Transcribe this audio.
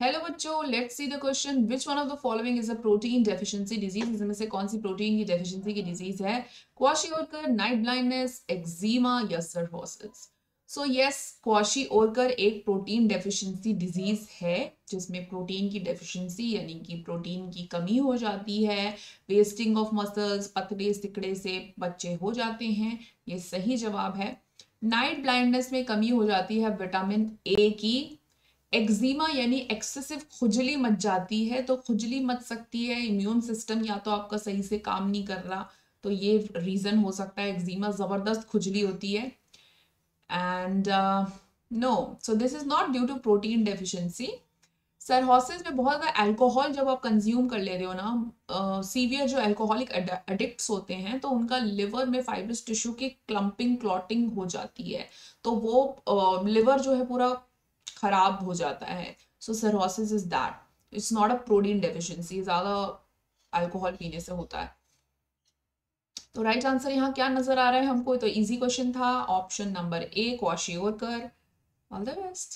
Hello बच्चों let's see the question which one of the following is a protein deficiency disease इसमें से कौन सी प्रोटीन की डेफिशिएंसी की डिज़ीज़ है? Kwashiorkor night blindness eczema या सर्होसिस सो यस क्वाशी ओरकर एक प्रोटीन डेफिशिएंसी डिज़ीज़ है, जिसमें प्रोटीन की डेफिशिएंसी यानी कि प्रोटीन की कमी हो जाती है। वेस्टिंग ऑफ़ मसल्स पतले सिकड़े से बच्चे हो जाते हैं। ये सही जवाब है। नाइट ब्लाइंडनेस में कमी हो जाती है विटामिन ए की। एक्जिमा यानी एक्सेसिव खुजली मच जाती है तो खुजली मच सकती है इम्यून सिस्टम या तो आपका सही से काम नहीं कर रहा तो ये रीज़न हो सकता है एक्जिमा ज़बरदस्त खुजली होती है। And no so this is not due to protein deficiency cirrhosis में बहुत ज़्यादा अल्कोहल जब आप कंज्यूम कर ले रहे हो ना सीवियर uh, जो अल्कोहलिक एडिक्ट्स होते हैं तो उनका लिवर में फाइब्रस टिश्यू की क्लम्पिंग क्लॉटिंग हो जाती है। तो वो लिवर uh, जो है पूरा खराब हो जाता है। So cirrhosis is that it's not a protein deficiency ज़्यादा अल्कोहल पीने से होता है। तो राइट आंसर यहाँ क्या नज़र आ रहा है हमको? तो इजी क्वेश्चन था। Option number A kwashiorkor all the best